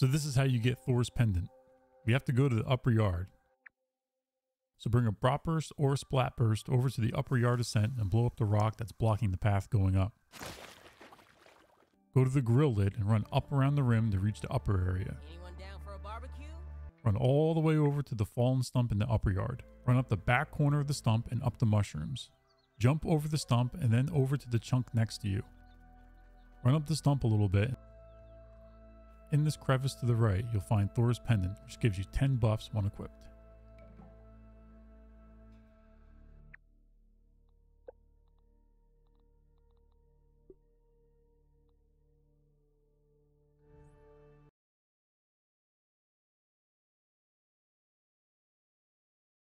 So this is how you get Thor's Pendant. We have to go to the upper yard. So bring a Brot Burst or a Splat Burst over to the upper yard ascent and blow up the rock that's blocking the path going up. Go to the grill lid and run up around the rim to reach the upper area. Anyone down for a barbecue? Run all the way over to the fallen stump in the upper yard. Run up the back corner of the stump and up the mushrooms. Jump over the stump and then over to the chunk next to you. Run up the stump a little bit. In this crevice to the right, you'll find Thor's Pendant, which gives you 10 buffs when equipped.